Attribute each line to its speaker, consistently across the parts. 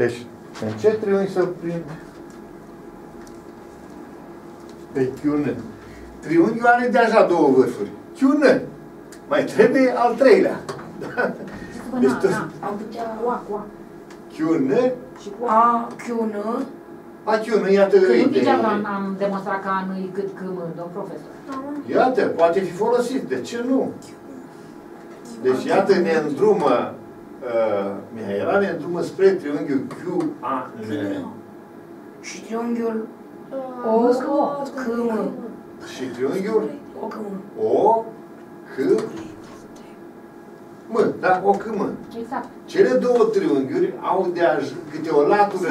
Speaker 1: Deci, în ce triunghi să prind? Pe QN. Triunghiul are deja două vârfuri. QN. Mai trebuie al treilea. Da? Deci tot
Speaker 2: Am putea...
Speaker 3: Oa, oa.
Speaker 1: QN,
Speaker 3: Și cu
Speaker 2: A, Q, N.
Speaker 1: a QN, iată
Speaker 3: Că nu
Speaker 1: idee.
Speaker 3: degeaba am demonstrat că nu e cât câmă, domn profesor.
Speaker 1: Iată, poate fi folosit. De ce nu? Deci, iată, ne îndrumă, uh, Mihaela ne îndrumă spre triunghiul QAN.
Speaker 2: Și triunghiul
Speaker 3: O,
Speaker 2: O,
Speaker 3: că o.
Speaker 2: C, M.
Speaker 1: Și triunghiul
Speaker 2: O, C, M.
Speaker 1: O, C, M. Da, O, C, M.
Speaker 3: Exact.
Speaker 1: Cele două triunghiuri au de aj- câte o latură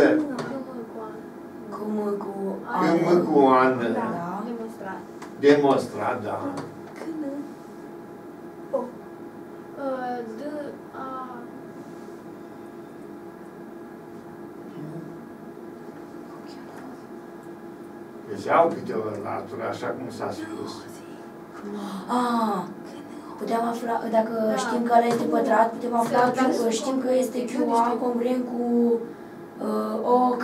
Speaker 2: C, M cu A.
Speaker 1: C, M cu an
Speaker 2: Da.
Speaker 4: Demonstrat.
Speaker 1: demonstrat, da.
Speaker 4: Când? O. Uh, D,
Speaker 1: Deci au câte o latură, așa cum s-a spus.
Speaker 2: Ah, putem afla, dacă știm că ăla este pătrat, putem afla,
Speaker 4: Să- dar
Speaker 2: Q,
Speaker 4: să-
Speaker 2: știm că este QA congruent cu uh, OC.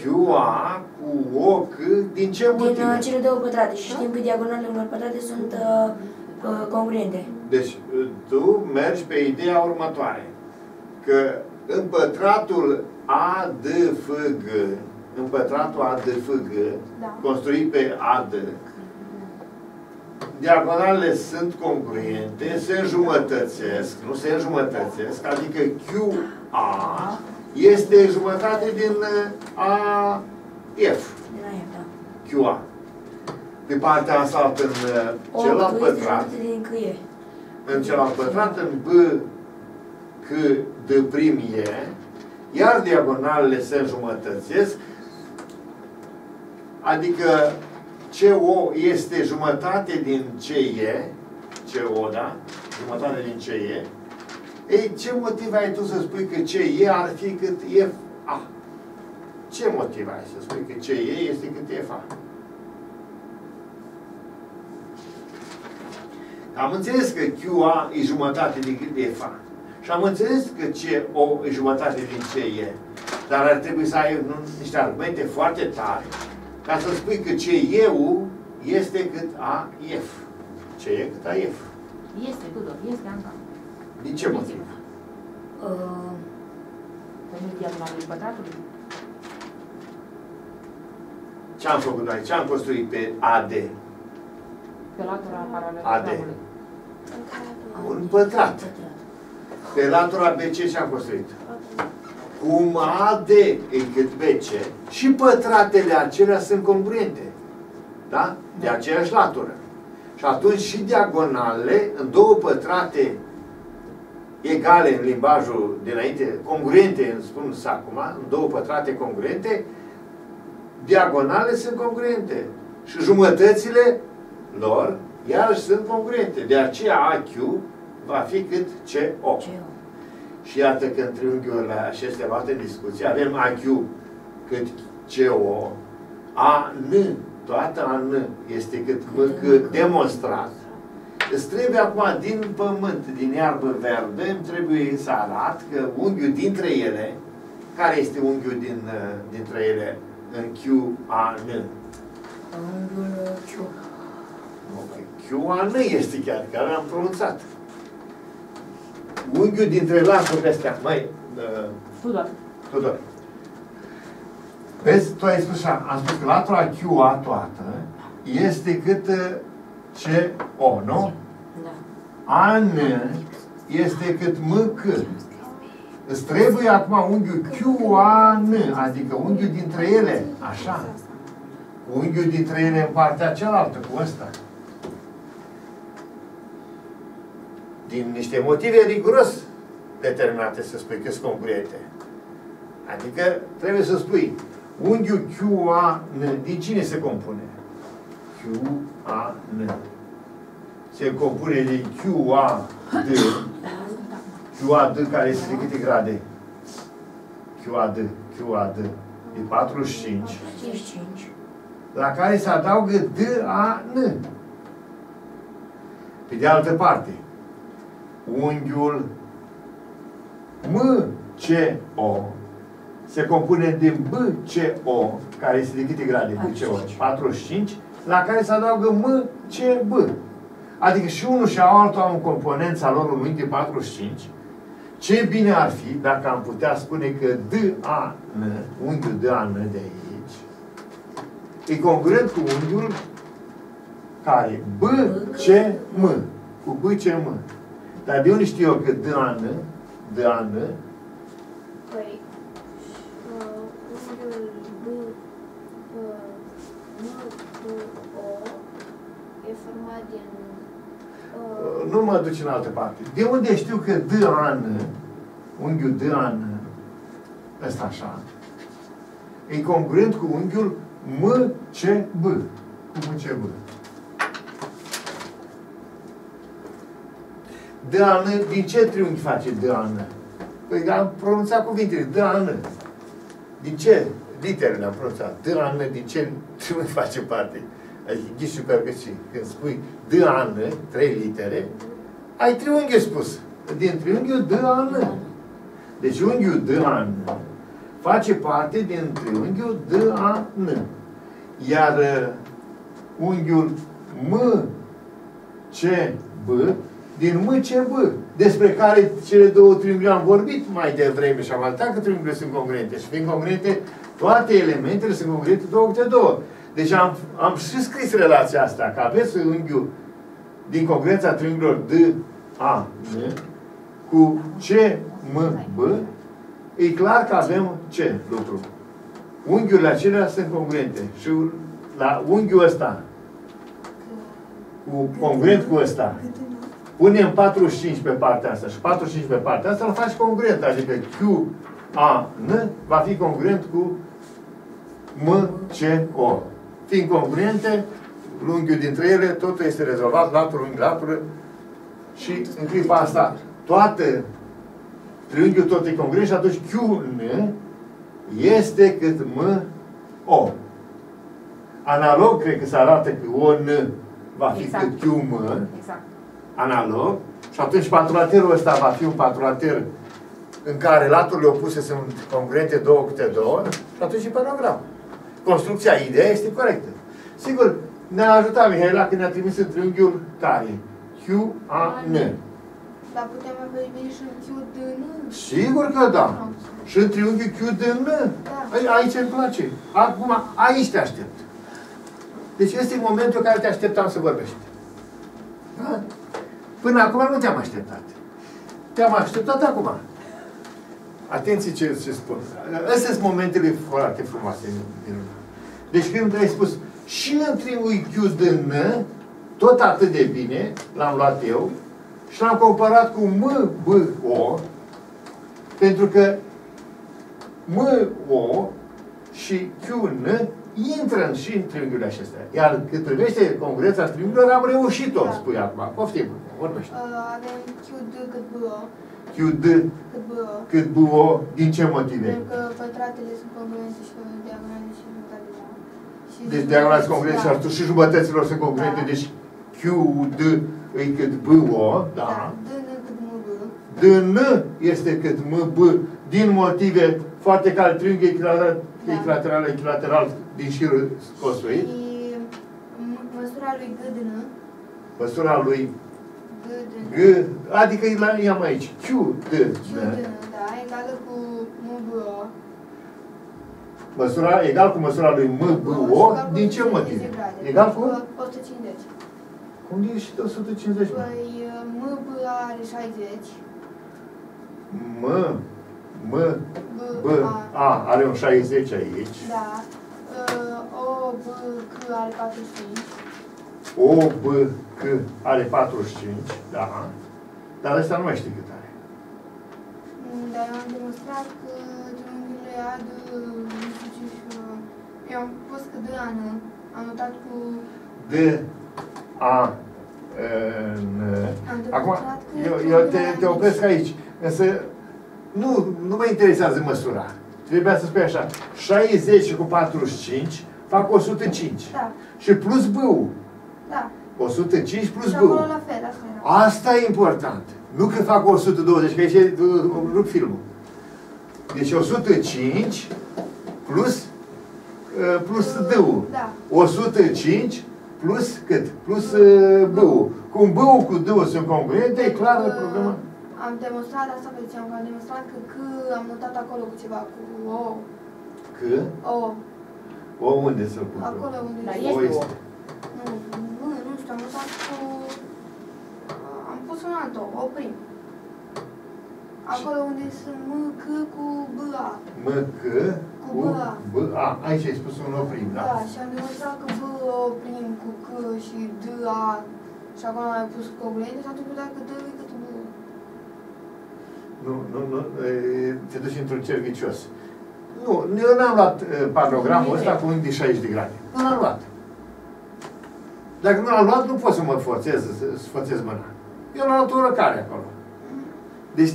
Speaker 1: QA cu O, C, din ce
Speaker 2: Din uh,
Speaker 1: motive?
Speaker 2: cele două pătrate și știm că diagonalele unor pătrate sunt uh, uh, congruente.
Speaker 1: Deci, tu mergi pe ideea următoare. Că în pătratul ADFG, în pătratul ADFG,
Speaker 4: Da.
Speaker 1: construit pe AD, diagonalele sunt congruente, se înjumătățesc, nu se înjumătățesc, adică QA este jumătate din uh, AF,
Speaker 2: Din aia, da.
Speaker 1: QA. Pe partea asta, în uh,
Speaker 2: O,
Speaker 1: celălalt
Speaker 2: C este
Speaker 1: pătrat,
Speaker 2: jumătate din câie.
Speaker 1: în celălalt pătrat, în B, C, D prim E, iar diagonalele se înjumătățesc, adică CO este jumătate din CE, CO, da? Jumătate din CE. Ei, ce motiv ai tu să spui că CE ar fi cât FA? Ce motiv ai să spui că CE este cât FA? Am înțeles că QA e jumătate din FA. Și am înțeles că CO e jumătate din CE. Dar ar trebui să ai nu, niște argumente foarte tare ca să spui că CE-ul este cât AF. CE cât AF.
Speaker 3: Este, Tudor, este Anca.
Speaker 1: Din ce motiv?
Speaker 2: Uh,
Speaker 3: Că nu diagonalul pătratului.
Speaker 1: Ce am făcut noi? Ce am construit pe AD?
Speaker 3: Pe latura paralelă
Speaker 1: AD.
Speaker 3: programului.
Speaker 4: În care
Speaker 1: Un pătrat.
Speaker 2: pătrat.
Speaker 1: Pe latura BC ce am construit? Cum AD e cât BC și pătratele acelea sunt congruente. Da? De aceeași latură. Și atunci și diagonalele în două pătrate egale în limbajul dinainte, congruente, îmi spun să acum, în două pătrate congruente, diagonale sunt congruente. Și jumătățile lor, iarăși sunt congruente. De aceea AQ va fi cât CO.
Speaker 2: CO.
Speaker 1: Și iată că în triunghiul acestea luate în discuție avem AQ cât CO, AN, toată AN este cât MQ demonstrat. Îți trebuie acum din pământ, din iarbă verde, îmi trebuie să arăt că unghiul dintre ele, care este unghiul din, uh, dintre ele în QAN?
Speaker 2: Unghiul Q.
Speaker 1: Nu, că QAN este chiar, care am pronunțat. Unghiul dintre laturile astea, mai, uh,
Speaker 3: Tudor.
Speaker 1: Tudor. Vezi, tu ai spus așa, am spus că latura QA toată este cât uh, CO, nu?
Speaker 2: Da.
Speaker 1: AN este cât MK. Îți trebuie acum unghiul QAN, adică unghiul dintre ele, așa. Unghiul dintre ele în partea cealaltă, cu ăsta. Din niște motive riguros determinate să spui că sunt congruente. Adică trebuie să spui unghiul QAN, din cine se compune? QAN. Se compune din QAD. QAD care este de câte grade? QAD, QAD. E 45.
Speaker 2: 55.
Speaker 1: La care se adaugă DAN. Pe de altă parte, unghiul MCO se compune din BCO, care este de câte grade BCO? 45, la care se adaugă MCB. Adică și unul și altul au un component al lor un unghi de 45. Ce bine ar fi dacă am putea spune că DAN, unghiul DAN de aici, e congruent cu unghiul care? BCM. Cu BCM. Dar de unde știu eu că DAN, DAN,
Speaker 4: Păi, uh, unghiul B, uh, M, B, O e format din uh,
Speaker 1: nu mă duc în altă parte. De unde știu că DAN, unghiul DAN, ăsta așa, e congruent cu unghiul MCB. Cu MCB. DAN, din ce triunghi face DAN? Păi am pronunțat cuvintele, DAN. Din ce litere le-am pronunțat? DAN, din ce triunghi face parte? Adică ghiși super că și când spui DAN, trei litere, ai triunghi spus. Din triunghiul DAN. Deci unghiul DAN face parte din triunghiul DAN. Iar uh, unghiul MCB din MCB, despre care cele două triunghiuri am vorbit mai devreme și am arătat că triunghiurile sunt congruente. Și fiind congruente, toate elementele sunt congruente două câte două. Deci am, am și scris relația asta, că aveți unghiul din congruența triunghiilor D, A, N, cu C, M, B, e clar că avem ce lucru? Unghiurile acelea sunt congruente. Și la unghiul ăsta, cu congruent cu ăsta, punem 45 pe partea asta și 45 pe partea asta, îl faci congruent. Adică Q, A, N va fi congruent cu M, C, O. Fiind congruente, lunghiul dintre ele, totul este rezolvat, latură, unghi, latură. Și în clipa asta, toată triunghiul tot e congruent și atunci Q, N este cât M, O. Analog, cred că se arată că O, N va fi
Speaker 3: Exact.
Speaker 1: cât Q, M
Speaker 3: Exact.
Speaker 1: Analog și atunci patrulaterul ăsta va fi un patrulater în care laturile opuse sunt congruente două câte două și atunci e paralogram. Construcția, ideea este corectă. Sigur, ne-a ajutat Mihaela când ne-a trimis în triunghiul care? Q, A, N.
Speaker 4: Dar putem avea bine și în Q, D, N.
Speaker 1: Sigur că da. Și în triunghiul Q, D, N. Ai- Aici îmi place. Acum, aici te aștept. Deci este momentul în care te așteptam să vorbești. Da? Până acum nu te-am așteptat. Te-am așteptat acum. Atenție ce, ce spun. Astea sunt momentele foarte frumoase. din- din- Deci când ai spus și în triunghiul de N, tot atât de bine, l-am luat eu, și l-am comparat cu M, B, O, pentru că M, O și Q, N intră în și în triunghiurile acestea. Iar cât privește congruența triunghiurilor, am reușit-o,
Speaker 4: Da.
Speaker 1: spui acum. Poftim, vorbește.
Speaker 4: Uh, avem Q, D, cât B, O.
Speaker 1: Q, D,
Speaker 4: Cât B, O.
Speaker 1: cât B, O, din ce motive?
Speaker 4: Pentru că pătratele sunt congruente și diagonale și jumătate. Și
Speaker 1: Deci diagonale sunt congruente și
Speaker 4: da.
Speaker 1: atunci și jumătăților sunt congruente,
Speaker 4: Da.
Speaker 1: deci Q, D e cât B, O, da.
Speaker 4: Da. D, N, cât M, B.
Speaker 1: D, N este cât M, B, din motive foarte clare, triunghi echilateral,
Speaker 4: Da.
Speaker 1: echilateral, echilateral, din șirul construit.
Speaker 4: Și m- măsura lui G, D, N.
Speaker 1: Măsura lui
Speaker 4: G, D, N.
Speaker 1: G, adică îi la- i-am aici, Q, D,
Speaker 4: Q,
Speaker 1: N.
Speaker 4: D, N, da, egală cu M, B, O.
Speaker 1: Măsura, egal cu măsura lui M, B, O,
Speaker 4: Și calculul
Speaker 1: din ce
Speaker 4: 150
Speaker 1: motiv?
Speaker 4: grade.
Speaker 1: Egal cu?
Speaker 4: 150.
Speaker 1: Cum e și de 150? mă?
Speaker 4: Păi M, B are 60.
Speaker 1: M, M,
Speaker 4: B,
Speaker 1: B,
Speaker 4: A.
Speaker 1: A, are un 60 aici.
Speaker 4: Da. Uh, O, B, C are 45.
Speaker 1: O, B, C are 45, da. Dar ăsta nu mai știi cât are.
Speaker 4: Mm, Dar eu am demonstrat că triunghiurile AD, nu știu ce și... uh, Eu am pus că D, N, am notat cu...
Speaker 1: D, A, N.
Speaker 4: Am
Speaker 1: Acum,
Speaker 4: demonstrat că
Speaker 1: eu, eu
Speaker 4: triunghiurile
Speaker 1: te,
Speaker 4: AD
Speaker 1: te opresc aici. Însă, nu, nu mă interesează măsura. Trebuia să spui așa, 60 cu 45 fac 105.
Speaker 4: Da,
Speaker 1: Și plus b
Speaker 4: da.
Speaker 1: 105 plus
Speaker 4: Și
Speaker 1: b
Speaker 4: acolo la fel, asta era.
Speaker 1: Asta e important. Nu că fac 120, că aici e, uh, rup filmul. Deci 105 plus uh, plus D-ul.
Speaker 4: Da.
Speaker 1: 105 plus cât? Plus uh, B-ul. Cum B-ul cu D-ul sunt congruente, e clară
Speaker 4: Pentru că
Speaker 1: problema?
Speaker 4: Am demonstrat asta pe ziceam că am demonstrat că C am notat acolo cu ceva, cu O.
Speaker 1: Că?
Speaker 4: O.
Speaker 1: O, unde să-l pun?
Speaker 4: Acolo unde
Speaker 3: Dar
Speaker 4: este.
Speaker 1: O
Speaker 3: este o.
Speaker 1: este.
Speaker 4: Nu, nu, nu știu, am notat cu... Am pus un alt O, O prim. Acolo unde sunt M, C cu B, A.
Speaker 1: M, C,
Speaker 4: Cu
Speaker 1: cu
Speaker 4: B-A.
Speaker 1: B, A. Aici ai spus un oprim, da?
Speaker 4: Da, și am demonstrat că B, O prim cu C și D, A. Și acolo am mai pus congruente și atunci dacă D e cât B.
Speaker 1: Nu, nu, nu, e, te duci într-un cer vicios. Nu, eu n-am luat e, paralogramul ăsta cu unghi de 60 de grade. Nu l-am luat. Dacă nu l-am luat, nu pot să mă forțez, să, să forțez mâna. Eu l-am luat o răcare acolo. Deci,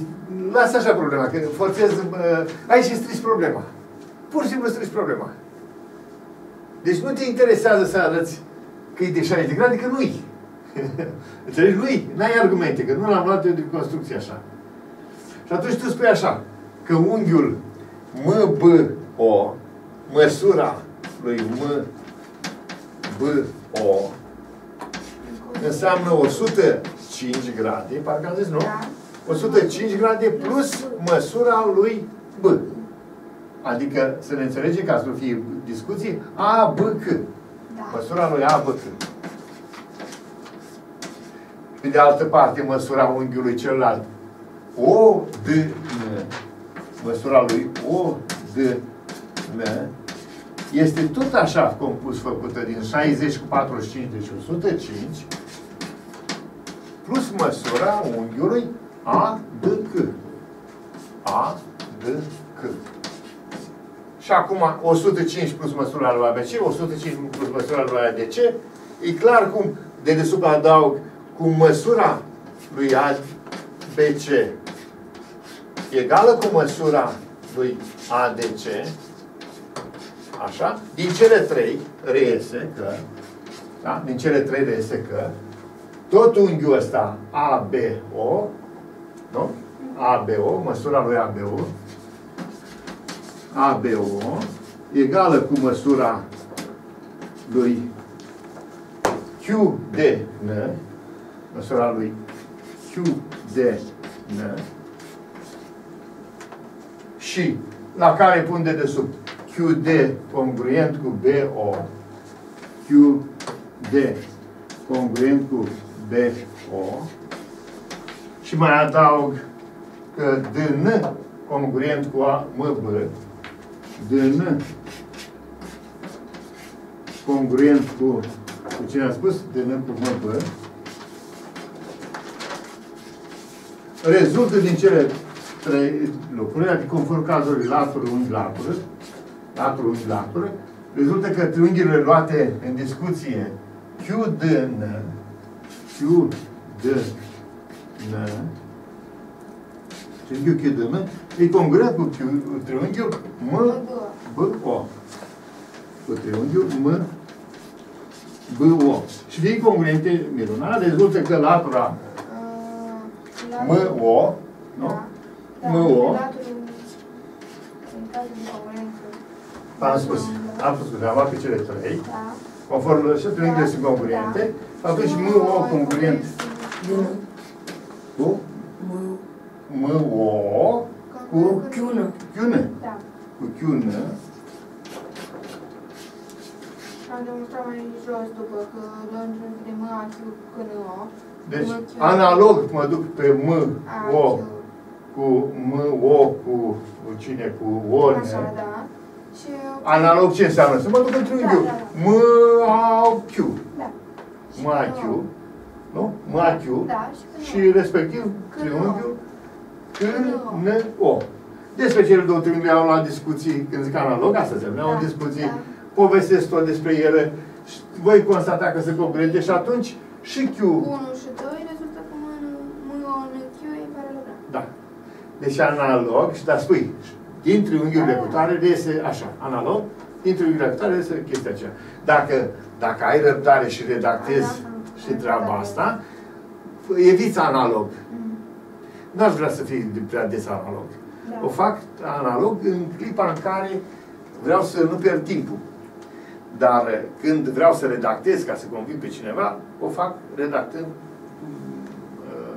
Speaker 1: lasă așa problema, că forțez, uh, aici e strici problema. Pur și simplu strici problema. Deci nu te interesează să arăți că e de 60 de grade, că nu-i. Înțelegi? Nu-i. N-ai argumente, că nu l-am luat eu de construcție așa. Și atunci tu spui așa, că unghiul MBO, măsura lui MBO, înseamnă 105 grade, parcă am zis, nu?
Speaker 4: Da.
Speaker 1: 105 grade plus măsura lui B. Adică, să ne înțelegem, ca să nu fie discuții, A, B, C.
Speaker 4: Da.
Speaker 1: Măsura lui A, B, C. Pe de altă parte, măsura unghiului celălalt, O, D, N. Măsura lui O, D, N este tot așa compus făcută din 60 cu 45, deci 105, plus măsura unghiului A, D, C. A, D, C. Și acum 105 plus măsura lui ABC, 105 plus măsura lui ADC, e clar cum de desubt adaug cu măsura lui ABC egală cu măsura lui ADC, așa, din cele trei reiese că, da? din cele trei reiese că, tot unghiul ăsta ABO, nu? ABO, măsura lui ABO, ABO, egală cu măsura lui QDN, măsura lui QDN, și la care pun de desubt QD congruent cu BO, QD congruent cu BO, și mai adaug că DN congruent cu A, MB, DN congruent cu, cu cine a spus? DN cu MB, rezultă din cele trei lucruri, adică conform cazului latură, unghi, latură, latură, unghi, latură, rezultă că triunghiurile luate în discuție QDN, QDN, triunghiul QDN, e congruent cu Q- triunghiul MBO. Cu triunghiul MBO. Și fie congruente, minunat, rezultă că latura
Speaker 4: Uh,
Speaker 1: MO, nu?
Speaker 4: Da. Da,
Speaker 1: MO.
Speaker 4: latul în cazul de congruență.
Speaker 1: Am spus, am spus că am luat pe cele trei,
Speaker 4: Da.
Speaker 1: Conform și triunghiile sunt congruente, atunci MO congruent cu MO cu
Speaker 2: Chiună.
Speaker 1: Q-N.
Speaker 4: Da.
Speaker 1: Cu Q-N.
Speaker 4: Și am demonstrat mai jos după că luăm de M, A, Q, C, N, O.
Speaker 1: Deci,
Speaker 4: M, Q,
Speaker 1: analog mă duc pe M,
Speaker 4: A,
Speaker 1: O,
Speaker 4: Q.
Speaker 1: cu M, O, cu cu cine, cu O, N.
Speaker 4: Așa, da. Și
Speaker 1: Analog ce înseamnă? Să mă duc în triunghiul.
Speaker 4: Da, da,
Speaker 1: M, A, Q.
Speaker 4: Da.
Speaker 1: M, A, Q. Nu? M, A, Q.
Speaker 4: Da, și C, N, O.
Speaker 1: Și respectiv
Speaker 4: Cât
Speaker 1: triunghiul C,
Speaker 4: Cât
Speaker 1: N, O. Despre cele două triunghiuri am la discuții, când zic analog, asta se
Speaker 4: Da,
Speaker 1: au discuții,
Speaker 4: da.
Speaker 1: povestesc tot despre ele, și voi constata că sunt congruente și atunci și Q,
Speaker 4: 1 și 2 rezultă cu M, M, O, N, Q e paralogram.
Speaker 1: da. Deci analog, și dar spui, din triunghiurile cu tare reiese așa, analog, din triunghiurile cu tare reiese chestia aceea. Dacă, dacă ai răbdare și redactezi
Speaker 4: Da, da.
Speaker 1: și treaba asta, eviți analog.
Speaker 4: Mm.
Speaker 1: N-aș vrea să fii de prea des analog.
Speaker 4: Da.
Speaker 1: o fac analog în clipa în care vreau să nu pierd timpul. Dar uh, când vreau să redactez ca să convin pe cineva, o fac redactând cu uh,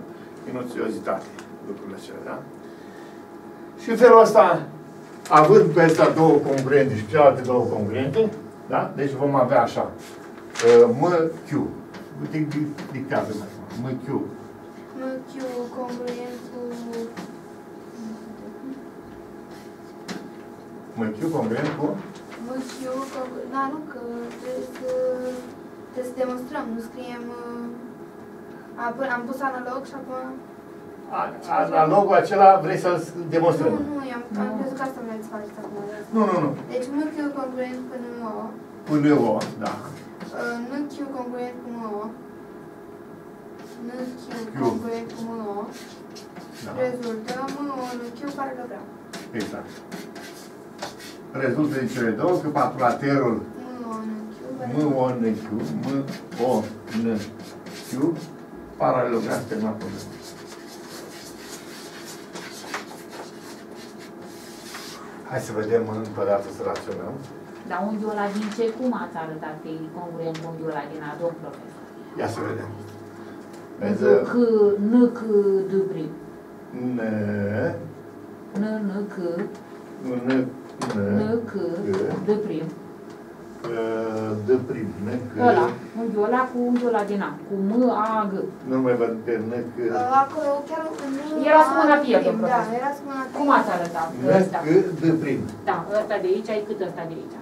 Speaker 1: minuțiozitate lucrurile acelea, da? Și în felul ăsta, având pe astea două congruente și celelalte două congruente, da? Deci vom avea așa. Uh, MQ. Uite, dictează mai MQ.
Speaker 4: MQ congruent cu...
Speaker 1: MQ congruent cu?
Speaker 4: MQ congruent... Da, nu, că trebuie să... Trebuie să demonstrăm, nu scriem... uh, Apoi am pus analog și acum...
Speaker 1: A- Analogul acela vrei să-l demonstrăm?
Speaker 4: Nu, nu, eu am, am crezut că asta vreți să faceți acum.
Speaker 1: Nu, nu, nu.
Speaker 4: Deci MQ congruent cu NO,
Speaker 1: Până o, da.
Speaker 4: uh, NQ congruent cu NO, NQ
Speaker 1: Q.
Speaker 4: congruent cu NO,
Speaker 1: da.
Speaker 4: rezultă MO NQ paralogram.
Speaker 1: Exact. Rezultă din cele două că patulaterul
Speaker 4: MO NQ
Speaker 1: M, O, N, Q, M, O, N, Q, paralelogram terminat problemă. Hai să vedem încă o dată să raționăm.
Speaker 3: Dar unghiul ăla din ce, cum ați arătat că e congruent cu unghiul ăla din a domn profesor?
Speaker 1: Ia să vedem. Vezi,
Speaker 3: Unghiul C, N, C, D prim.
Speaker 1: N,
Speaker 3: N, N, C,
Speaker 1: N,
Speaker 3: N,
Speaker 1: N,
Speaker 3: C, D prim.
Speaker 1: D prim, N, C,
Speaker 3: Ăla, unghiul ăla cu unghiul ăla din A, cu M, A, G.
Speaker 1: nu mai văd pe N, C,
Speaker 4: Uh, Acolo chiar nu...
Speaker 3: Era cu mâna pe el,
Speaker 4: Da,
Speaker 3: domnul profesor.
Speaker 4: era cu mâna pe
Speaker 3: Cum
Speaker 4: el.
Speaker 3: ați arătat
Speaker 1: N,
Speaker 3: ăsta?
Speaker 1: C, D prim.
Speaker 3: Da, ăsta de aici ai cât ăsta de aici.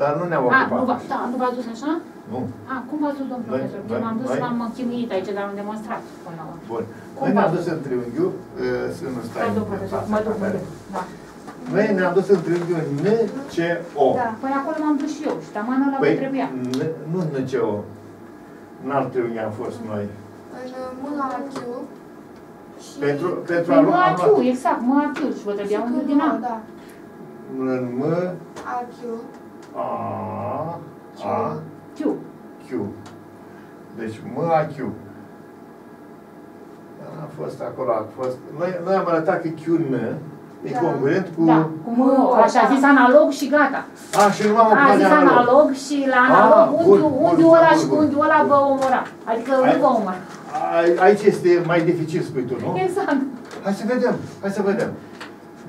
Speaker 1: Dar nu ne-am
Speaker 3: A, nu,
Speaker 1: ocupat.
Speaker 3: v-a- da, nu v-ați dus așa?
Speaker 1: Nu.
Speaker 3: A, cum v-ați dus, domnul
Speaker 1: Noi-
Speaker 3: profesor? Că
Speaker 1: noi-
Speaker 3: m-am dus,
Speaker 1: noi-
Speaker 3: m-am chinuit aici, dar am demonstrat până la urmă.
Speaker 1: Bun.
Speaker 3: Cum
Speaker 1: Noi ne-am
Speaker 3: v-ați
Speaker 1: dus în triunghiul, uh, să nu stai
Speaker 3: Da,
Speaker 1: în
Speaker 3: domnul profesor,
Speaker 1: fața
Speaker 3: mă duc, mă
Speaker 1: camerei.
Speaker 3: duc. Da.
Speaker 1: Noi ne-am dus în triunghiul NCO.
Speaker 4: Da.
Speaker 3: Păi acolo m-am dus și eu și taman ăla
Speaker 1: Păi,
Speaker 3: vă trebuia.
Speaker 1: N- nu NCO. În alt triunghi am fost noi.
Speaker 4: În uh, mâna Q și...
Speaker 1: Pentru, pentru
Speaker 3: Păi
Speaker 1: a lua, am
Speaker 3: MAQ,
Speaker 1: luat
Speaker 3: exact, MAQ și vă trebuia
Speaker 4: și
Speaker 3: unghiul
Speaker 4: cu
Speaker 3: din
Speaker 4: NO,
Speaker 3: A.
Speaker 4: Da,
Speaker 1: în M,
Speaker 4: AQ,
Speaker 1: A, A,
Speaker 3: Q.
Speaker 1: Q. Deci MAQ. A fost acolo, a fost... Noi, noi am arătat că QN e
Speaker 4: Da.
Speaker 1: congruent cu...
Speaker 3: Da, cum așa a zis analog și gata.
Speaker 1: A, și nu m-am
Speaker 3: A
Speaker 1: ocupat de
Speaker 3: zis
Speaker 1: analog.
Speaker 3: analog și la analog
Speaker 1: Ah, bun,
Speaker 3: unghiul,
Speaker 1: bun,
Speaker 3: unghiul
Speaker 1: bun,
Speaker 3: ăla
Speaker 1: bun,
Speaker 3: și cu
Speaker 1: bun.
Speaker 3: unghiul ăla vă omora. Adică nu
Speaker 1: Hai.
Speaker 3: vă omora.
Speaker 1: A- Aici este mai dificil, spui tu, nu?
Speaker 3: Exact.
Speaker 1: Hai să vedem, hai să vedem.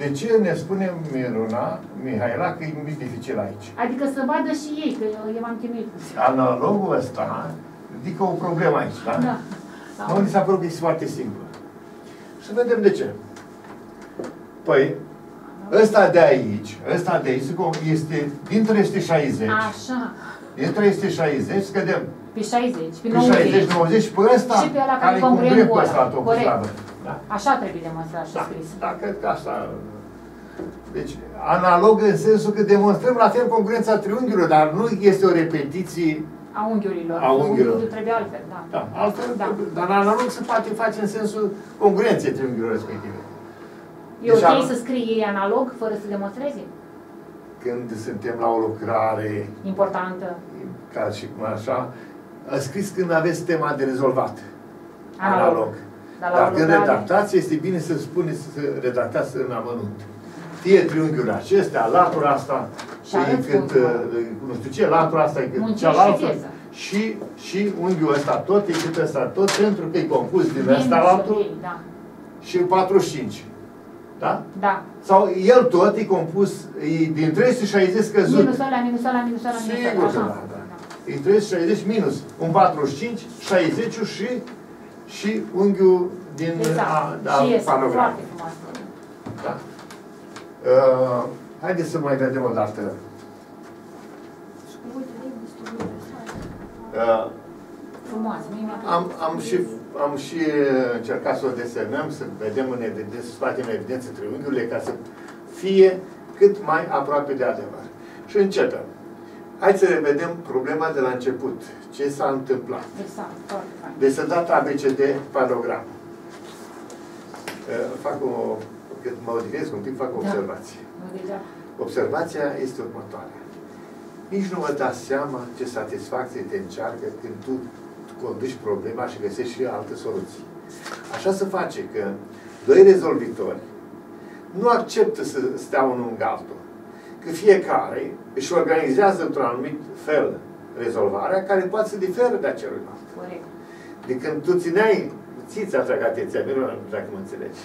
Speaker 1: De ce ne spune Miruna, Mihaela, că e mai dificil aici?
Speaker 3: Adică să vadă și ei, că eu, eu m-am chinuit.
Speaker 1: Analogul ăsta ridică o problemă aici, da?
Speaker 3: Da. da.
Speaker 1: Nouă ni s-a părut că e foarte simplu. Și să vedem de ce. Păi, ăsta de aici, ăsta de aici este din 360,
Speaker 3: Așa.
Speaker 1: din 360, scădem
Speaker 3: Pe 60, pe
Speaker 1: pe
Speaker 3: 90.
Speaker 1: 60, 90 și pe ăsta,
Speaker 3: Și pe ăla care
Speaker 1: care e
Speaker 3: congruent
Speaker 1: congruent
Speaker 3: cu
Speaker 1: cu
Speaker 3: ăla.
Speaker 1: ăsta, tot cu
Speaker 3: Corect.
Speaker 1: slavă. Da?
Speaker 3: Așa trebuie demonstrat și
Speaker 1: Da,
Speaker 3: scris.
Speaker 1: da, cred că asta... Deci, analog în sensul că demonstrăm la fel congruența triunghiurilor, dar nu este o repetiție
Speaker 3: A unghiurilor.
Speaker 1: A unghiurilor.
Speaker 3: Unghiul trebuie altfel, da.
Speaker 1: Da, altfel,
Speaker 3: Da.
Speaker 1: dar analog se poate face în sensul congruenței triunghiurilor respective.
Speaker 3: E
Speaker 1: Deci
Speaker 3: ok
Speaker 1: am-
Speaker 3: să scrie ei analog fără să demonstreze?
Speaker 1: Când suntem la o lucrare,
Speaker 3: Importantă.
Speaker 1: ca și cum așa, a scris când aveți tema de rezolvat.
Speaker 3: Analog.
Speaker 1: Analog.
Speaker 3: Dar la
Speaker 1: Dar
Speaker 3: o
Speaker 1: când
Speaker 3: lucrare-
Speaker 1: redactați, este bine să spuneți să redactați în amănunt. Fie triunghiurile acestea, latura asta,
Speaker 3: Și
Speaker 1: e
Speaker 3: arăți
Speaker 1: cât,
Speaker 3: unghiul.
Speaker 1: uh, nu știu ce, latura asta e cât
Speaker 3: Muncești
Speaker 1: cealaltă.
Speaker 3: și piesă.
Speaker 1: Și, și unghiul ăsta tot e cât ăsta tot, pentru că e compus din
Speaker 3: Minusul
Speaker 1: ăsta la altul
Speaker 3: ei, Da.
Speaker 1: și 45. Da?
Speaker 3: Da.
Speaker 1: Sau el tot e compus, e din 360 scăzut.
Speaker 3: Minusul ăla, minusul ăla, minusul ăla, minusul
Speaker 1: Sigur
Speaker 3: ăla.
Speaker 1: că
Speaker 3: Așa.
Speaker 1: da, da. E 360 minus un 45, 60 și, și unghiul din
Speaker 3: Exact.
Speaker 1: a, da,
Speaker 3: și este
Speaker 1: panogram.
Speaker 3: foarte frumos.
Speaker 1: Da? Uh, haideți să mai vedem o dată.
Speaker 4: Și cu multe limbi distribuite.
Speaker 1: Uh,
Speaker 3: Frumos. Mie mi-a plăcut.
Speaker 1: am, am, și, am și încercat să o desenăm, să vedem în evidență, să scoatem în evidență triunghiurile ca să fie cât mai aproape de adevăr. Și începem. Hai să revedem problema de la început. Ce s-a întâmplat?
Speaker 3: Exact. Foarte fain.
Speaker 1: Deci să dat ABCD panogram. Uh, Fac o, cât mă odihnesc un pic, fac o
Speaker 3: Da.
Speaker 1: observație.
Speaker 3: Nu degeaba.
Speaker 1: Observația este următoarea. Nici nu vă dați seama ce satisfacție te încearcă când tu conduci problema și găsești și alte soluții. Așa se face că doi rezolvitori nu acceptă să stea unul în altul. Că fiecare își organizează într-un anumit fel rezolvarea care poate să diferă de celuilalt.
Speaker 3: Corect.
Speaker 1: De când tu țineai, ți-ți atrag atenția, nu dacă mă înțelegi.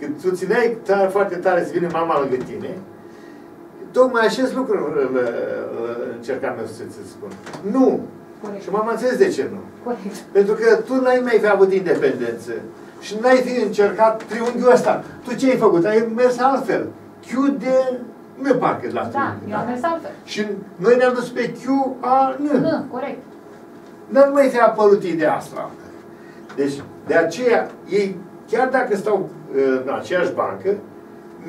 Speaker 1: Când tu țineai tare, foarte tare să vină mama lângă tine, tocmai acest lucru îl, îl, îl încercam eu să-ți spun. Nu!
Speaker 3: Corect.
Speaker 1: Și m-am înțeles de ce nu.
Speaker 3: Corect.
Speaker 1: Pentru că tu n-ai mai fi avut independență. Și n-ai fi încercat triunghiul ăsta. Tu ce ai făcut? Ai mers altfel. Q de nu parcă la
Speaker 3: Da,
Speaker 1: triunghi.
Speaker 3: eu am mers altfel.
Speaker 1: Și noi ne-am dus pe Q a N.
Speaker 3: Nu, corect.
Speaker 1: N-ar mai fi apărut ideea asta. Deci, de aceea, ei, chiar dacă stau uh, în aceeași bancă,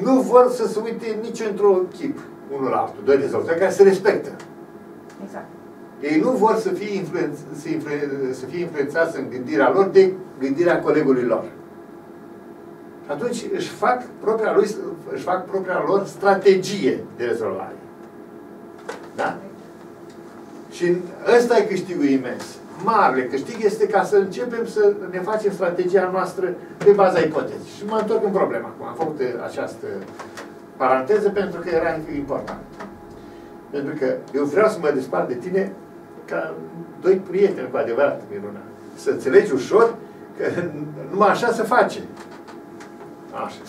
Speaker 1: nu vor să se uite nici într-o chip unul la altul, doi dezvoltatori care se respectă.
Speaker 3: Exact.
Speaker 1: Ei nu vor să fie, influenț, să, influen, să fie influențați în gândirea lor de gândirea colegului lor. Și atunci își fac propria, lui, își fac propria lor strategie de rezolvare. Da? Și ăsta e câștigul imens. Marele câștig este ca să începem să ne facem strategia noastră pe baza ipotezei. Și mă întorc în problema acum. Am făcut această paranteză pentru că era important. Pentru că eu vreau să mă despart de tine ca doi prieteni cu adevărat, Miruna. Să înțelegi ușor că numai așa se face. Așa.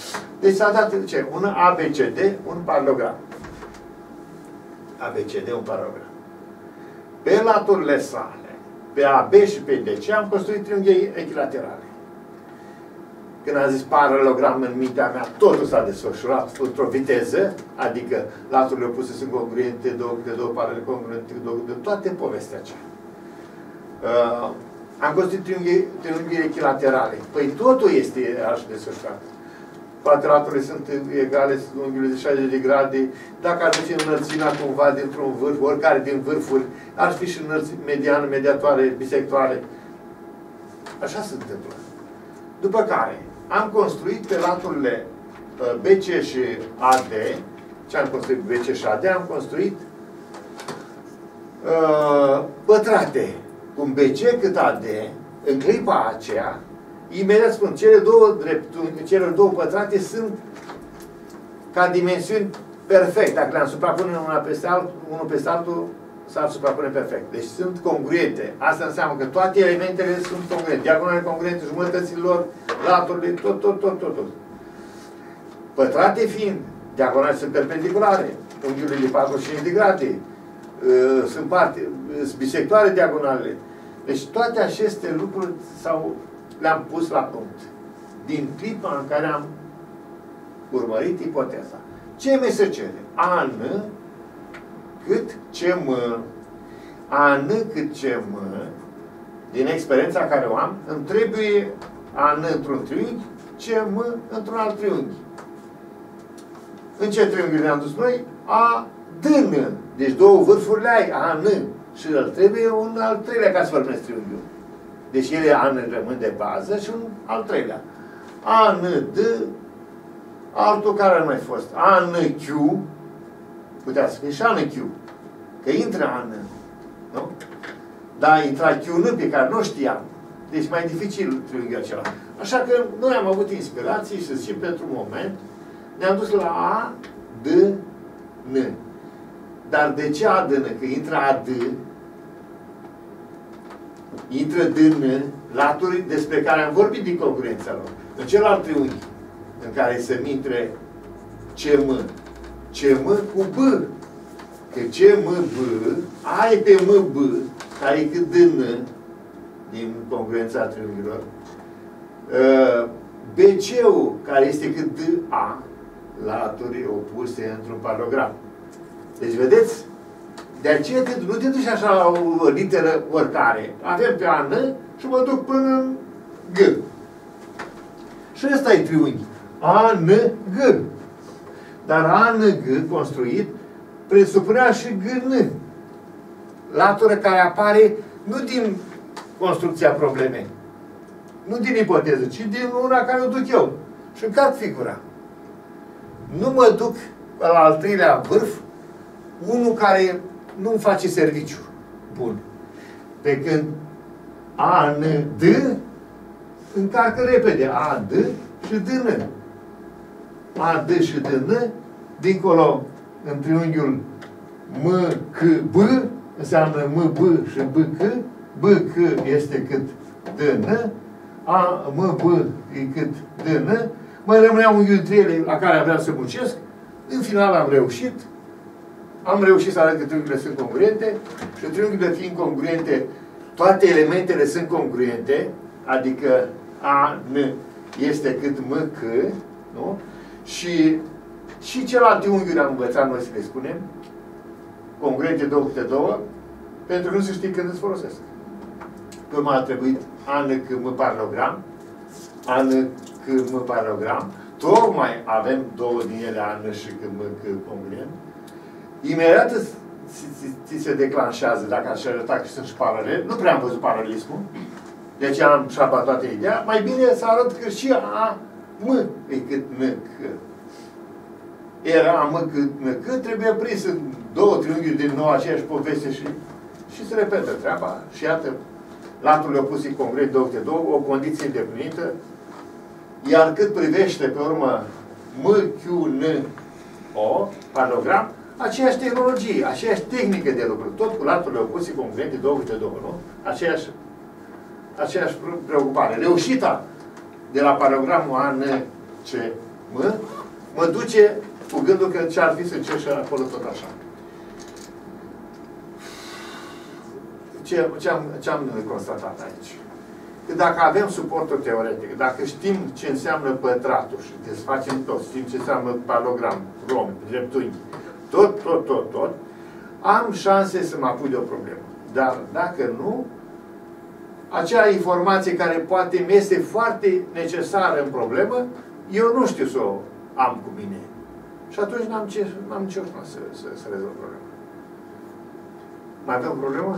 Speaker 1: Deci s-a dat ce? Un ABCD, un paralogram. ABCD, un paralogram. Pe laturile sale, pe AB și pe DC, am construit triunghi echilaterale. Când am zis paralogram în mintea mea, totul s-a desfășurat într-o viteză, adică laturile opuse sunt congruente, două de două paralele congruente, două de toate povestea aceea. Uh, am construit triunghi, triunghi echilaterale. Păi totul este așa desfășurat. Toate laturile sunt egale, sunt unghiurile de 60 de grade. Dacă ar fi înălțimea cumva dintr-un vârf, oricare din vârfuri, ar fi și înălțime mediană, mediatoare, bisectoare. Așa se întâmplă. După care, am construit pe laturile uh, BC și AD, ce am construit BC și AD, am construit uh, pătrate, cum BC cât AD, în clipa aceea, imediat spun, cele două dreptunghi, cele două pătrate sunt ca dimensiuni perfect. Dacă le-am suprapune una peste altul, unul peste altul, s-ar suprapune perfect. Deci sunt congruente. Asta înseamnă că toate elementele sunt congruente. Diagonale congruente, jumătățile lor, laturile, tot, tot, tot, tot, tot. Pătrate fiind, diagonale sunt perpendiculare, unghiurile de 45 de grade, uh, sunt parte, sunt bisectoare diagonale. Deci toate aceste lucruri s-au le-am pus la punct. Din clipa în care am urmărit ipoteza. Ce mi se cere? An cât ce mă, an cât ce mă, din experiența care o am, îmi trebuie an într-un triunghi, ce mă într-un alt triunghi. În ce triunghi ne-am dus noi? A, D, N. Deci două vârfuri ai, A, N. Și îl trebuie un al treilea ca să formezi triunghiul. Deci ele an rămân de bază și un al treilea. An, D, altul care ar mai fost. An, Q, putea să fie și an Q, că intră an, nu? Dar intra Q pe care nu știam. Deci mai dificil triunghiul acela. Așa că noi am avut inspirații și și pentru moment ne-am dus la A, D, N. Dar de ce A, D, N? Că intră A, D, intră din laturi despre care am vorbit din congruența lor. În celălalt triunghi, în care să intre CM, CM cu B. Că CM, B, ai pe M, B, care e cât din din congruența triunghiilor, BC-ul, care este cât A, laturi opuse într-un paralogram. Deci, vedeți, de aceea te, nu te duci așa la o literă oricare. Avem pe A, N și mă duc până în G. Și ăsta e triunghi. A, N, G. Dar A, N, G construit presupunea și G, N. Latură care apare nu din construcția problemei, nu din ipoteză, ci din una care o duc eu. Și încarc figura. Nu mă duc la al treilea vârf, unul care nu-mi face serviciu bun. Pe când A, N, D, încarcă repede A, D și D, N. AD și DN, dincolo, în triunghiul MKB, înseamnă MB și BK, BK este cât DN, A, MB e cât DN, mai rămânea un unghiul între ele la care aveam să muncesc, în final am reușit, am reușit să arăt că triunghiurile sunt congruente și triunghiurile fiind congruente, toate elementele sunt congruente, adică A, N este cât M, C, nu? Și, și celelalte unghiuri am învățat noi să le spunem, congruente două câte două, pentru că nu se știe când îți folosesc. Pe urmă a trebuit an C, M paralogram, an C, M paralogram, tocmai avem două din ele an și C, M, C congruent, imediat îți- ți, ți, ți se declanșează, dacă aș arăta că sunt și paralel, nu prea am văzut paralelismul, de aceea am și toată ideea, mai bine să arăt că și A, M e cât N, C. Era M cât N, C, trebuie prins în două triunghiuri din nou aceeași poveste și, și se repetă treaba. Și iată, laturile opuse congruent două câte două, o condiție îndeplinită, iar cât privește pe urmă M, Q, N, O, paralogram, aceeași tehnologie, aceeași tehnică de lucru, tot cu laturile opuse congruente două câte două, nu? Aceeași, aceeași pre- preocupare. Reușita de la paralogramul A, N, C, M, mă duce cu gândul că ce ar fi să încerc și acolo tot așa. Ce, ce, am, ce am constatat aici? Că dacă avem suportul teoretic, dacă știm ce înseamnă pătratul și desfacem tot, știm ce înseamnă palogram, rom, dreptunghi, tot, tot, tot, tot, am șanse să mă apuc de o problemă. Dar dacă nu, acea informație care poate mi este foarte necesară în problemă, eu nu știu să o am cu mine. Și atunci n-am ce, n-am ce urma să, să, să rezolv problema. Mai avem o problemă?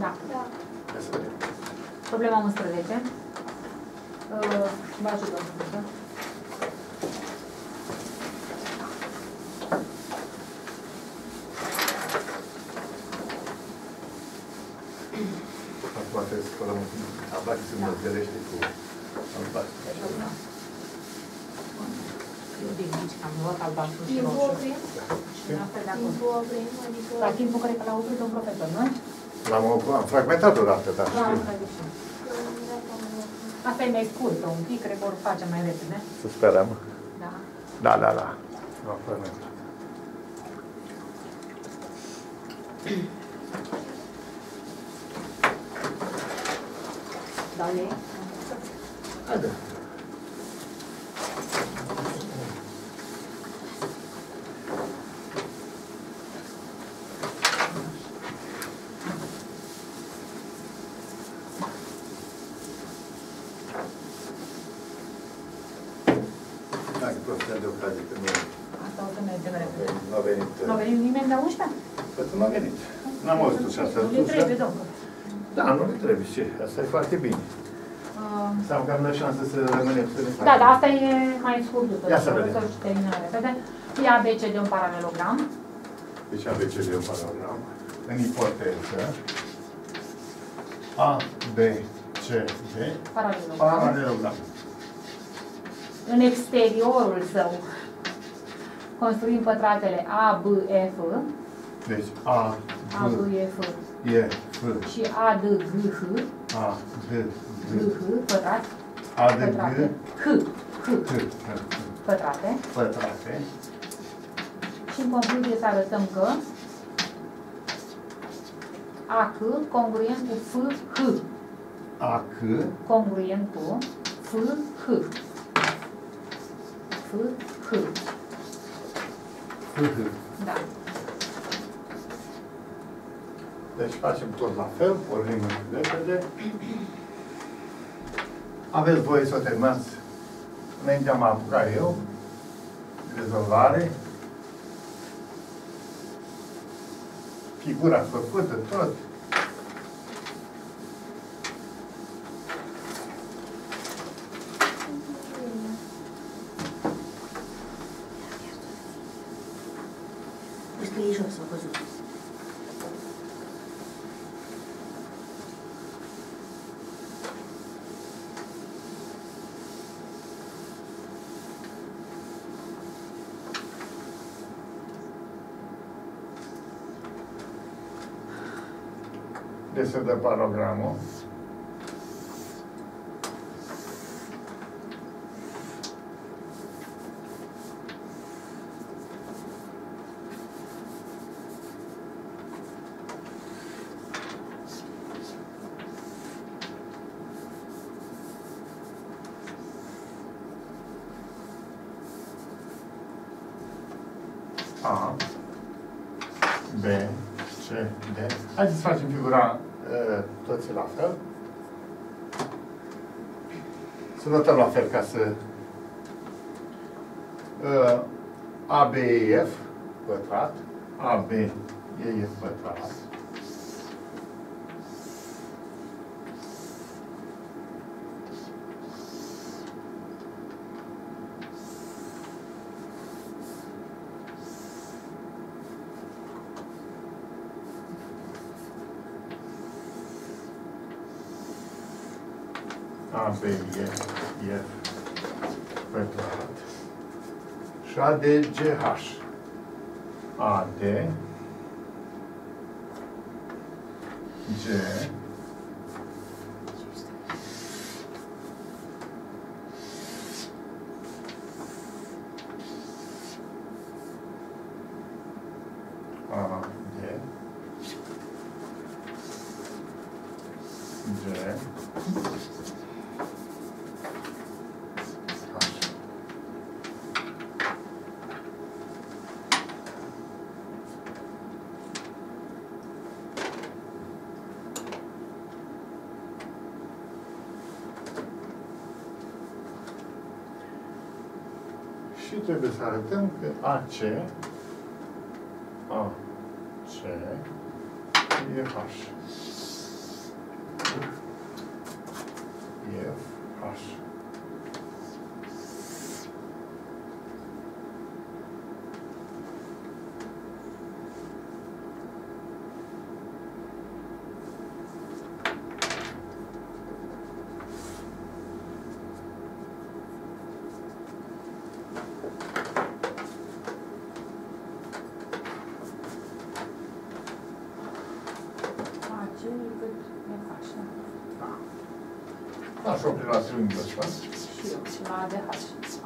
Speaker 3: Da.
Speaker 4: Da.
Speaker 1: Hai să vedem.
Speaker 3: Problema 11. Uh, Vă ajută, domnule.
Speaker 1: Acum trebuie să spălăm un pic. Abac se măzgărește cu albastru.
Speaker 3: Eu din aici, am luat albastru și
Speaker 4: Timpul
Speaker 3: roșu.
Speaker 4: oprim?
Speaker 3: Și la fel de acolo.
Speaker 4: Timpul oprim, adică...
Speaker 3: La timpul care că l-a oprit domn profesor, nu?
Speaker 1: L-am am fragmentat odată, dar
Speaker 3: Da,
Speaker 1: știu.
Speaker 3: asta zic și eu.
Speaker 4: că dacă am oprit.
Speaker 3: Asta e mai scurtă un pic, cred că o facem mai repede.
Speaker 1: Să sperăm.
Speaker 3: Da.
Speaker 1: Da, da, da. Am fragmentat.
Speaker 3: Dale.
Speaker 1: Haide. Hai, profesor de ocazie, că nu,
Speaker 3: Asta o să mergem repede.
Speaker 1: nu a venit.
Speaker 3: Nu a venit nimeni de 11?
Speaker 1: Că nu a venit. N-am auzit și asta.
Speaker 3: Nu le trebuie, domnul.
Speaker 1: Da, nu le trebuie. Ce? Asta e foarte bine.
Speaker 3: Uh,
Speaker 1: Înseamnă că am dat șansă să rămânem să ne
Speaker 3: Da, dar asta e mai scurt.
Speaker 1: Ia să vedem.
Speaker 3: Să terminăm repede. E ABC de un paralelogram.
Speaker 1: Deci ABC de un paragram. În ipoteză, A, B, C, D,
Speaker 3: Paralelogram.
Speaker 1: paralelogram.
Speaker 3: În exteriorul său construim pătratele A, B, E, F,
Speaker 1: Deci A,
Speaker 3: A, B,
Speaker 1: B,
Speaker 3: E, F
Speaker 1: E, F,
Speaker 3: și A, D, G, H,
Speaker 1: A, D,
Speaker 3: G,
Speaker 1: G,
Speaker 3: H, pătrat,
Speaker 1: A, D, G,
Speaker 3: pătrate, H, H,
Speaker 1: H, H,
Speaker 3: pătrate.
Speaker 1: pătrate.
Speaker 3: Și în concluzie să arătăm că AC congruent cu F, H,
Speaker 1: A, C,
Speaker 3: congruent cu F, H. F, H.
Speaker 1: F, H.
Speaker 3: Da.
Speaker 1: Deci facem tot la fel, pornim repede. Aveți voie să o terminați înainte am apucat eu. Rezolvare. Figura făcută, tot.
Speaker 2: O scrie jos, o văzut.
Speaker 1: De se dă parogramul. A, B, C, D. Haideți să facem figura uh, toți la fel. Să notăm la fel ca să... Uh, AB e F pătrat, AB e F pătrat. AB e F pătrat. Și AD GH. AD G A, D G H Și trebuie să arătăm că AC, AC, e H. E H.
Speaker 3: AC cât e faci, da.
Speaker 1: Aș opri la triunghiul ăsta.
Speaker 3: Și eu, și la ADH.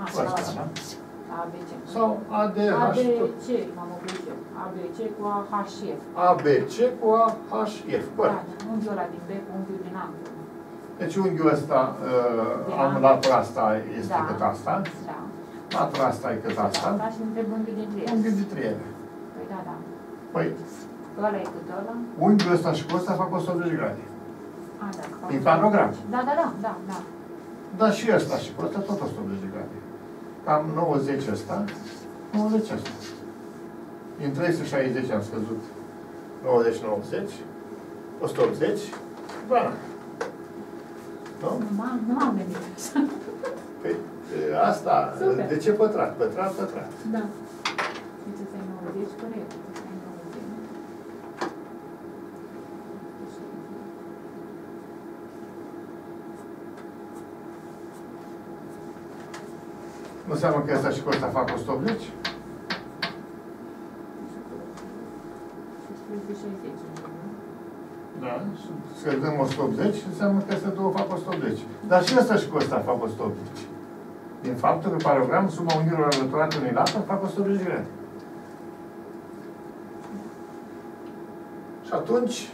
Speaker 3: A, și la
Speaker 1: Ăsta, da?
Speaker 3: la ABC.
Speaker 1: Sau ADH tot.
Speaker 3: ABC, m-am oprit eu. ABC cu AHF.
Speaker 1: ABC cu AHF.
Speaker 3: Da,
Speaker 1: Corect.
Speaker 3: unghiul ăla din bec, unghiul din angul.
Speaker 1: Deci unghiul ăsta, uh,
Speaker 3: Din
Speaker 1: am
Speaker 3: angul.
Speaker 1: latura asta este
Speaker 3: Da.
Speaker 1: cât asta.
Speaker 3: Da.
Speaker 1: Latura asta e cât asta.
Speaker 3: Da, și întreb unghiul dintre ele.
Speaker 1: Unghiul dintre ele.
Speaker 3: Păi da, da.
Speaker 1: Păi,
Speaker 3: Ăla e cât ăla?
Speaker 1: unghiul ăsta și cu ăsta fac 180 grade.
Speaker 3: A, da. că
Speaker 1: Din
Speaker 3: fac-
Speaker 1: paranogram.
Speaker 3: Da, da, da, da, da.
Speaker 1: Dar și ăsta și cu ăsta tot 180 de grade. Cam 90 ăsta, 90 ăsta. Din 360 am scăzut 90-90, 180, bana. Nu?
Speaker 3: Nu m-am, nu m-am gândit la așa.
Speaker 1: Păi e, asta,
Speaker 3: Super.
Speaker 1: de ce pătrat? Pătrat, pătrat.
Speaker 3: Da. Deci ăsta e 90, corect. Ăsta e 90.
Speaker 1: Nu înseamnă că ăsta și cu ăsta fac 180?
Speaker 3: 360.
Speaker 1: Da. Și Scădăm 180, înseamnă că astea două fac 180. Dar și ăsta și cu ăsta fac 180. Din faptul că parogramul suma unghiurilor alăturate unei lată fac 180 de grade. Și atunci,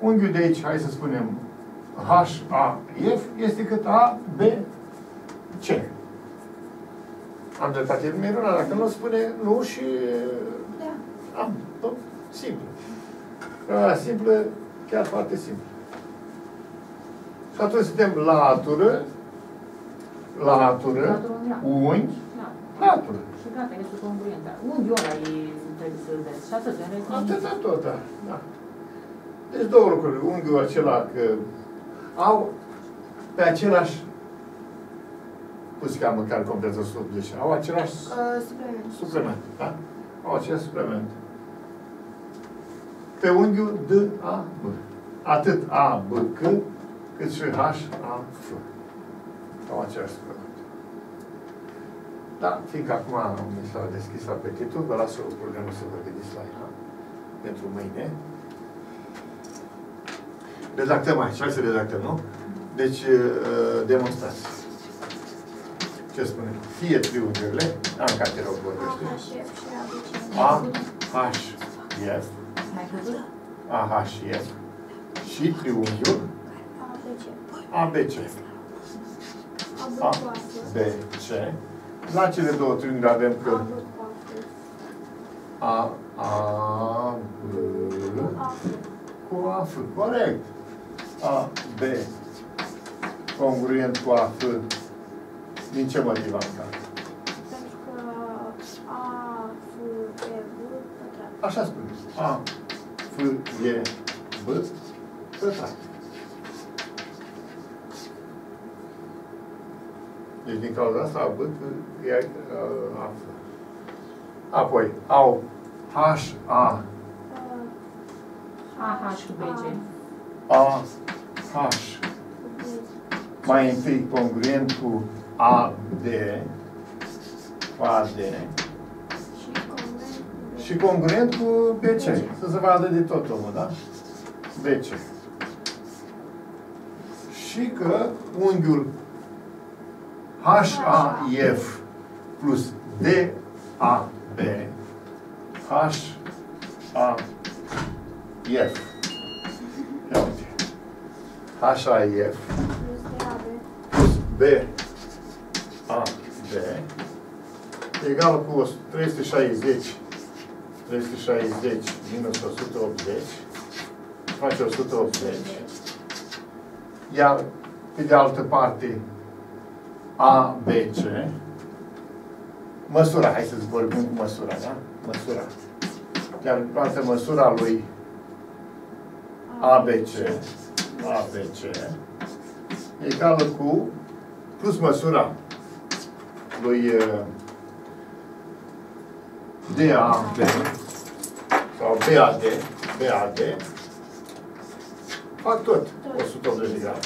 Speaker 1: unghiul de aici, hai să spunem, H, A, F, este cât A, B, C. Am dreptate Miruna, dacă nu spune nu și
Speaker 4: Da.
Speaker 1: am, tot simplu. Aia simplă, chiar foarte simplu. Și atunci suntem latură, latură,
Speaker 3: Latură unghiulară.
Speaker 1: unghi,
Speaker 3: Da.
Speaker 1: latură.
Speaker 3: Și gata, este congruent. Dar unghiul ăla e, trebuie să-l vezi. Și atât, în rest,
Speaker 1: Atâta tot, da. da. Deci două lucruri. Unghiul acela că au pe același cum se cheamă care completă 180, au același
Speaker 4: Uh, supliment.
Speaker 1: supliment, da? Au același supliment. Pe unghiul D, A, B. Atât A, B, C, cât și H, A, F. Au același supliment. Da, fiindcă acum mi s-a deschis apetitul, vă las o problemă să vă gândiți la ea pentru mâine. Redactăm aici, hai să redactăm, nu? Deci, uh, demonstrați. Ce spune? Fie triunghiurile, am ca te rog vorbește.
Speaker 4: A, și F și ABC.
Speaker 1: A, H, F,
Speaker 2: Mai văzut?
Speaker 1: A, H, F și triunghiul
Speaker 4: ABC.
Speaker 1: ABC.
Speaker 4: A,
Speaker 1: A,
Speaker 4: B cu A, F.
Speaker 1: B, C. La cele două triunghiuri avem
Speaker 4: A,
Speaker 1: că
Speaker 4: B cu A, F.
Speaker 1: A, A, B,
Speaker 4: A, F.
Speaker 1: cu A, F. Corect. A, B, congruent cu A, F. Din ce motiv asta?
Speaker 4: Pentru că A, F, E, B, pătrat.
Speaker 1: Așa spune. A, F, E, B, pătrat. Deci din cauza asta A, B, că e uh, A, F. Apoi, au H, A,
Speaker 3: AH cu BC.
Speaker 1: A, H, mai întâi congruent cu A, D, cu A, D,
Speaker 4: Și convent cu B.
Speaker 1: și congruent cu BC. Să se vadă de tot omul, da? BC. Și că unghiul HAF plus DAB HAF Ia uite. HAF
Speaker 4: Plus DAB.
Speaker 1: plus B A B egal cu 360 360 minus 180 face 180 iar pe de altă parte A, B, C măsura, hai să vorbim cu măsura, da? Măsura. Iar toată măsura lui ABC, ABC, egală cu plus măsura lui uh, DAB sau BAD, BAD, fac tot 180 de grade.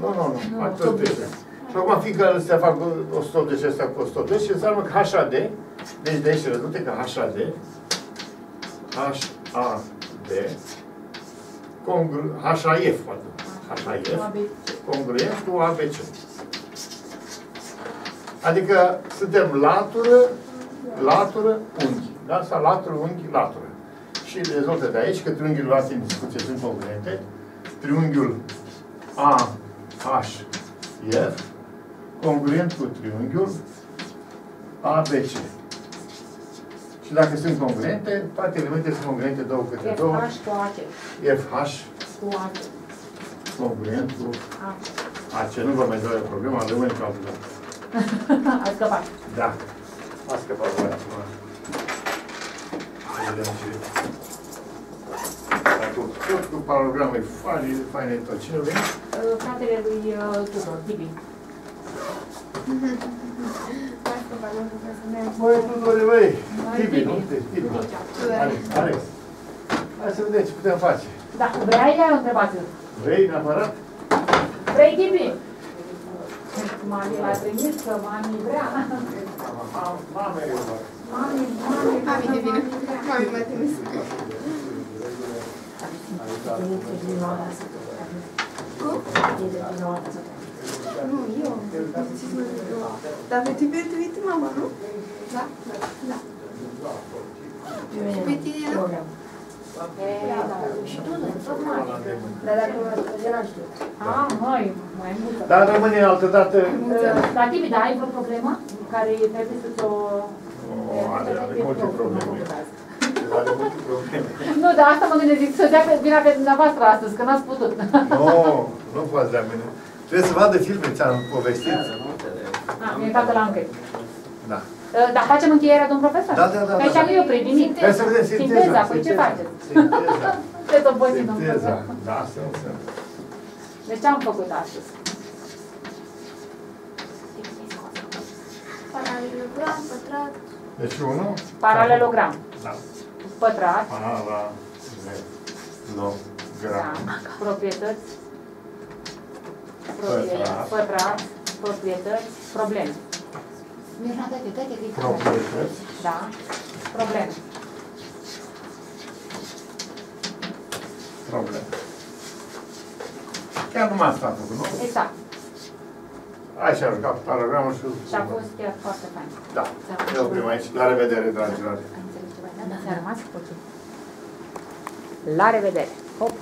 Speaker 1: Nu, nu, nu,
Speaker 3: Nu,
Speaker 1: fac tot
Speaker 3: 180.
Speaker 1: 30. Și acum, fiindcă astea fac 180 și astea cu 180, și înseamnă că HAD, deci de aici rezultă că HAD, HAD, congru, HAF, pardon, HAF, congruent cu ABC. Adică suntem latură, latură, unghi. Da? Sau latură, unghi, latură. Și rezultă de aici că triunghiul luate în discuție sunt congruente. Triunghiul A, H, F, congruent cu triunghiul ABC. Și dacă sunt congruente, toate elementele sunt congruente două câte două.
Speaker 3: FH cu AC.
Speaker 1: FH
Speaker 3: Cu AC.
Speaker 1: congruent cu
Speaker 3: AC.
Speaker 1: AC. Nu vă mai dau eu problema, rămâne ca altă dată.
Speaker 3: A scăpat.
Speaker 1: Da. A scăpat voi acum. Să vedem ce... Dacă tot cu paralogramă e faine, faine tot. Cine vine?
Speaker 3: Uh, Fratele lui uh, Tudor, Tibi.
Speaker 4: Hai să vedem că să merg.
Speaker 1: Băi, Tudore, băi!
Speaker 3: Hai,
Speaker 1: Tibi, nu?
Speaker 3: Tibi.
Speaker 1: Tibi.
Speaker 4: Tudore.
Speaker 1: Alex, Alex. Hai să vedem ce putem face.
Speaker 3: Da, vrei ea întrebat
Speaker 1: Vrei neapărat?
Speaker 3: Vrei Tibi? Mami l-a trimis că mami vrea.
Speaker 1: Mame,
Speaker 3: Mami, mami,
Speaker 4: Mami de vină. Mami m-a trimis. Nu, eu. Ce să mă zic eu? Dar pe tine te uite mama, nu? Da?
Speaker 2: Dar dacă eu n-am știut.
Speaker 3: Ah, măi, mai multă.
Speaker 1: Dar rămâne altă dată.
Speaker 3: La Tibi, da, ai vreo problemă care trebuie să ți-o...
Speaker 1: Oh, are, are multe probleme. Are multe probleme.
Speaker 3: Nu, dar asta mă gândesc, zic, să dea pe, vina pe dumneavoastră astăzi, că n-ați putut.
Speaker 1: Nu, nu poți de mine. Trebuie să vadă filme, ți-am povestit.
Speaker 3: Ah, mi-e facă la închei.
Speaker 1: Da.
Speaker 3: Dar facem încheierea, domn profesor?
Speaker 1: Da, da, da,
Speaker 3: Că aici
Speaker 1: da.
Speaker 3: nu eu prin nimic.
Speaker 1: Hai să vedem sinteza.
Speaker 3: Sinteza, păi ce faceți?
Speaker 1: Sinteza.
Speaker 3: Sunteți obosit, domn
Speaker 1: Sinteza.
Speaker 3: profesor.
Speaker 1: Da, sunt, sunt.
Speaker 3: Deci ce am făcut astăzi?
Speaker 4: Paralelogram, pătrat.
Speaker 1: Deci unul.
Speaker 3: Paralelogram.
Speaker 1: Da.
Speaker 3: Pătrat.
Speaker 1: Paralelogram.
Speaker 3: Da. Proprietăți.
Speaker 1: Pătrat.
Speaker 3: Proprietăți. Pătrat. Proprietăți. Probleme. Mirna, dă-te, dă-te, că e tare.
Speaker 1: Proprietăți.
Speaker 3: Da. Probleme.
Speaker 1: probleme. Chiar numai asta a făcut, nu?
Speaker 3: Exact.
Speaker 1: Așa a jucat paragramul și...
Speaker 3: Și a fost chiar foarte fain.
Speaker 1: Da. Ne oprim aici. La revedere, dragilor.
Speaker 3: Ai înțeles ceva? Da? Ți-a rămas puțin. La revedere! Hop!